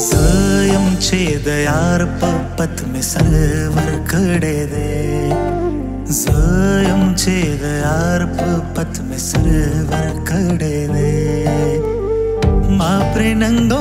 यं चेदयार्प पत् मिसल् वर् कडेदे सयं चेदयार्प पत् मिसल् वर् कडेदे मा प्रे नन्दो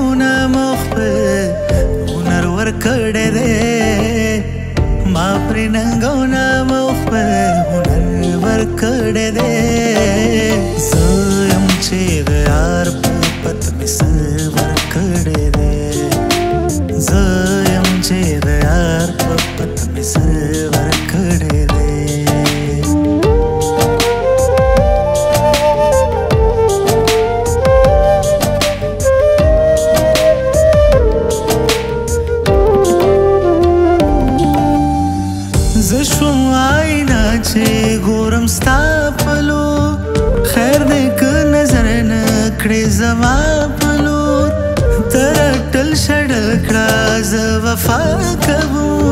کړې زما په لور ترټل شړل کړه ز وفا کوو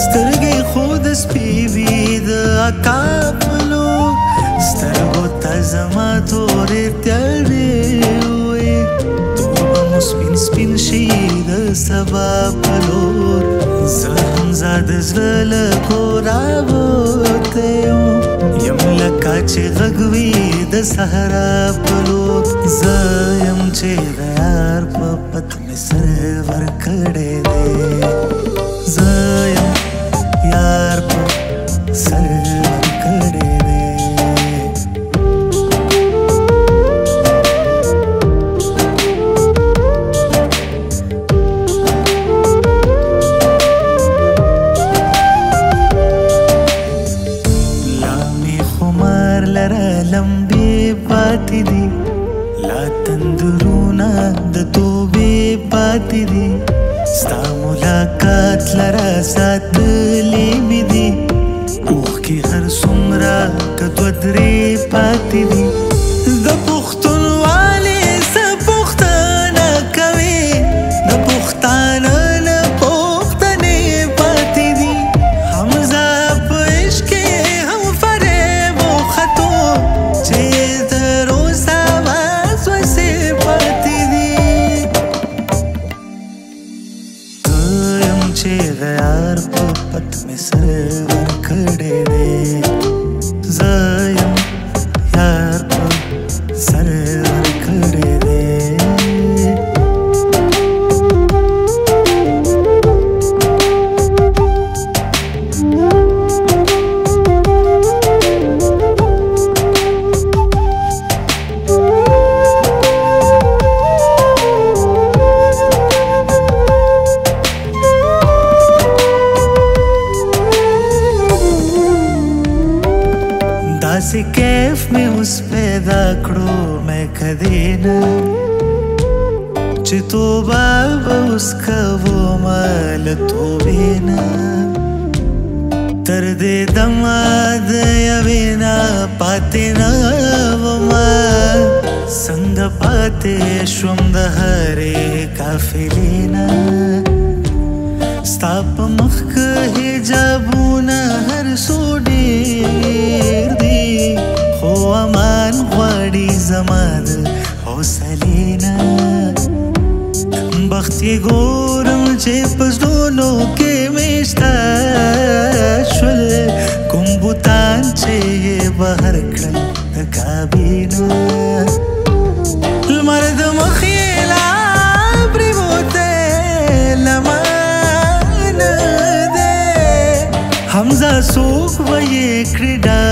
سترګې خود سپې وی د اکا په لور سترګو ته زما تورې تیارې وې توبه مو سپین سپین شي د سبا په لور زه هم زاد زړه له کورا وته یم لکه چې غږ وي د صحرا په لمبې پاتې دي لا تندرونه د توبې پاتې دي ستا ملاقات لره ساتلې مې Gracias. खासी कैफ में उस पैदा करो मैं खदेना चितो बाब उसका वो माल तो बेना तर दे दमाद यवेना पाते ना वो माल संग पाते श्वम दहरे काफिलेना ستا په مخ کې حجابونه هر سو ډیر دي خو امان غواړي زما د حوصلې نه بخت یې ګورم چې په زړونو کې مې شته شول کوم بوتان چې یې بهر کړل د کابینه क्रीडा